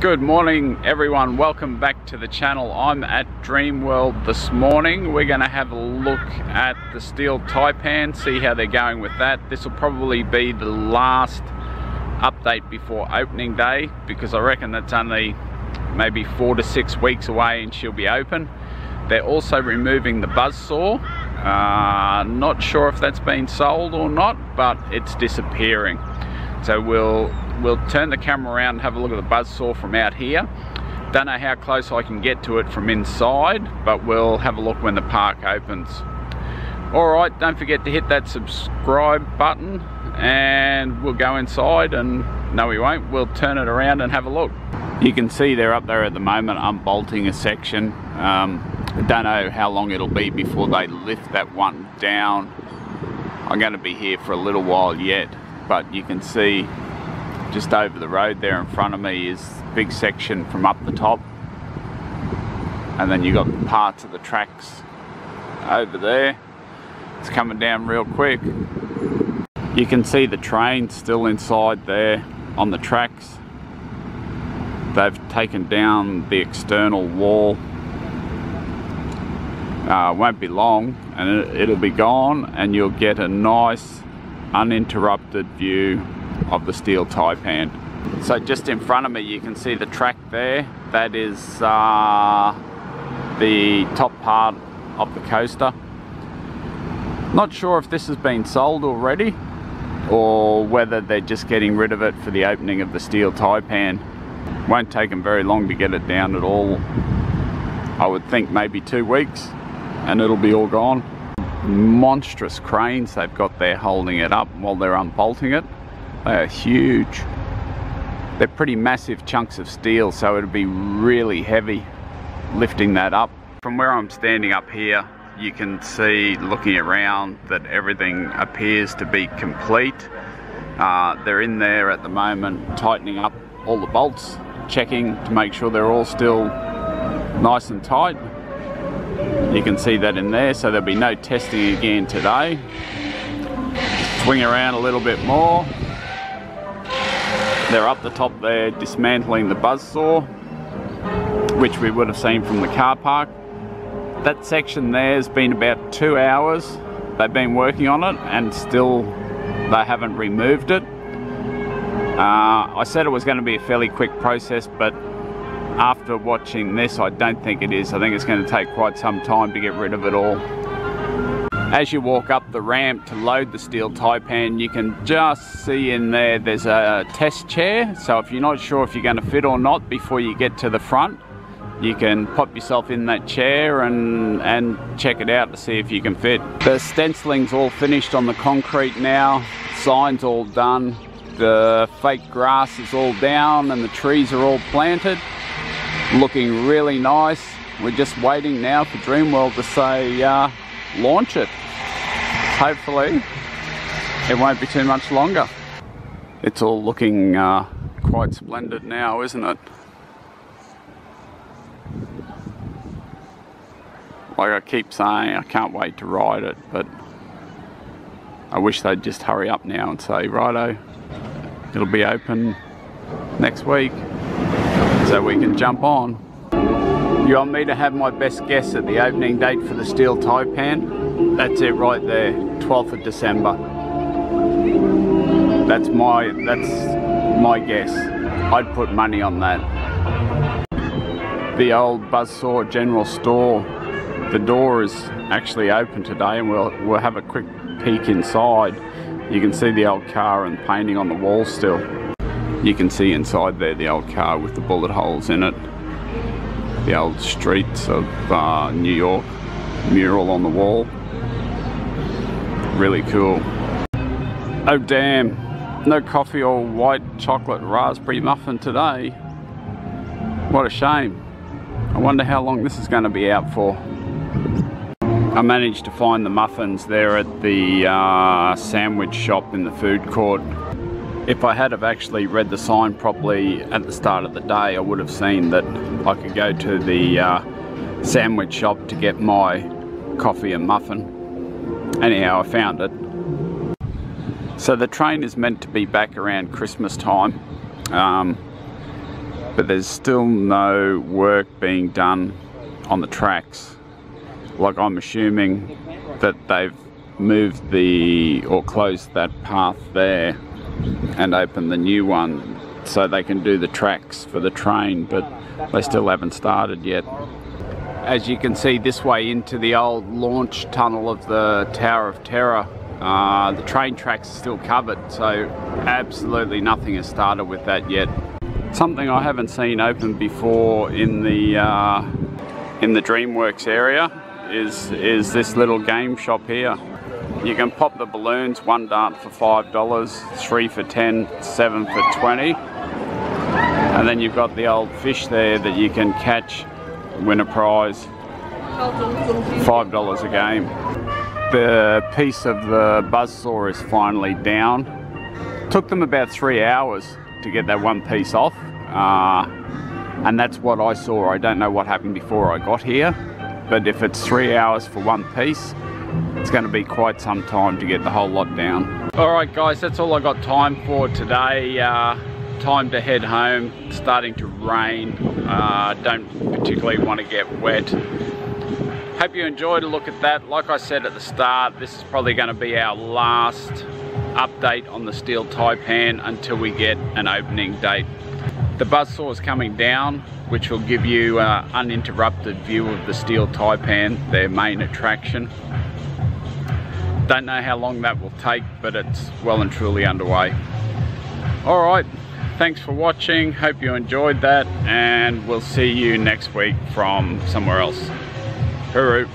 Good morning everyone, welcome back to the channel. I'm at Dreamworld this morning. We're going to have a look at the steel taipan, see how they're going with that. This will probably be the last update before opening day because I reckon that's only maybe four to six weeks away and she'll be open. They're also removing the buzz saw. Uh, not sure if that's been sold or not, but it's disappearing. So we'll we'll turn the camera around and have a look at the buzz saw from out here. Don't know how close I can get to it from inside, but we'll have a look when the park opens. Alright, don't forget to hit that subscribe button and we'll go inside and no we won't, we'll turn it around and have a look. You can see they're up there at the moment unbolting a section. Um, don't know how long it'll be before they lift that one down. I'm going to be here for a little while yet, but you can see just over the road there in front of me is a big section from up the top. And then you got parts of the tracks over there. It's coming down real quick. You can see the train still inside there on the tracks. They've taken down the external wall. Uh, won't be long and it'll be gone and you'll get a nice uninterrupted view of the steel taipan. So just in front of me you can see the track there. That is uh, the top part of the coaster. Not sure if this has been sold already or whether they're just getting rid of it for the opening of the steel taipan. Won't take them very long to get it down at all. I would think maybe two weeks and it'll be all gone. Monstrous cranes they've got there holding it up while they're unbolting it. They are huge. They're pretty massive chunks of steel, so it'll be really heavy lifting that up. From where I'm standing up here, you can see looking around that everything appears to be complete. Uh, they're in there at the moment tightening up all the bolts, checking to make sure they're all still nice and tight. You can see that in there, so there'll be no testing again today. Swing around a little bit more. They're up the top there dismantling the buzz saw, which we would have seen from the car park. That section there has been about two hours. They've been working on it and still they haven't removed it. Uh, I said it was going to be a fairly quick process, but after watching this, I don't think it is. I think it's going to take quite some time to get rid of it all. As you walk up the ramp to load the steel taipan, you can just see in there there's a test chair. So if you're not sure if you're going to fit or not before you get to the front, you can pop yourself in that chair and, and check it out to see if you can fit. The stenciling's all finished on the concrete now, signs all done, the fake grass is all down and the trees are all planted. Looking really nice. We're just waiting now for Dreamworld to say uh, launch it. Hopefully it won't be too much longer. It's all looking uh, quite splendid now, isn't it? Like I keep saying, I can't wait to ride it, but I wish they'd just hurry up now and say, righto, it'll be open next week so we can jump on. You want me to have my best guess at the opening date for the steel taipan? That's it right there, 12th of December. That's my that's my guess. I'd put money on that. The old Buzzsaw General Store. The door is actually open today and we'll we'll have a quick peek inside. You can see the old car and painting on the wall still. You can see inside there the old car with the bullet holes in it the old streets of uh, New York mural on the wall. Really cool. Oh damn, no coffee or white chocolate raspberry muffin today. What a shame. I wonder how long this is going to be out for. I managed to find the muffins there at the uh, sandwich shop in the food court if I had have actually read the sign properly at the start of the day, I would have seen that I could go to the uh, sandwich shop to get my coffee and muffin. Anyhow, I found it. So the train is meant to be back around Christmas time. Um, but there's still no work being done on the tracks. Like I'm assuming that they've moved the or closed that path there and open the new one so they can do the tracks for the train, but they still haven't started yet. As you can see this way into the old launch tunnel of the Tower of Terror, uh, the train tracks are still covered, so absolutely nothing has started with that yet. Something I haven't seen open before in the uh, in the DreamWorks area is is this little game shop here. You can pop the balloons, one dart for five dollars, three for ten, seven for twenty, and then you've got the old fish there that you can catch, win a prize, five dollars a game. The piece of the buzzsaw is finally down. Took them about three hours to get that one piece off. Uh, and that's what I saw. I don't know what happened before I got here, but if it's three hours for one piece, it's going to be quite some time to get the whole lot down. All right, guys, that's all I got time for today. Uh, time to head home. It's starting to rain. Uh, don't particularly want to get wet. Hope you enjoyed a look at that. Like I said at the start, this is probably going to be our last update on the steel taipan until we get an opening date. The buzzsaw is coming down, which will give you an uninterrupted view of the steel taipan, their main attraction. Don't know how long that will take, but it's well and truly underway. All right, thanks for watching. Hope you enjoyed that, and we'll see you next week from somewhere else. Hooroo.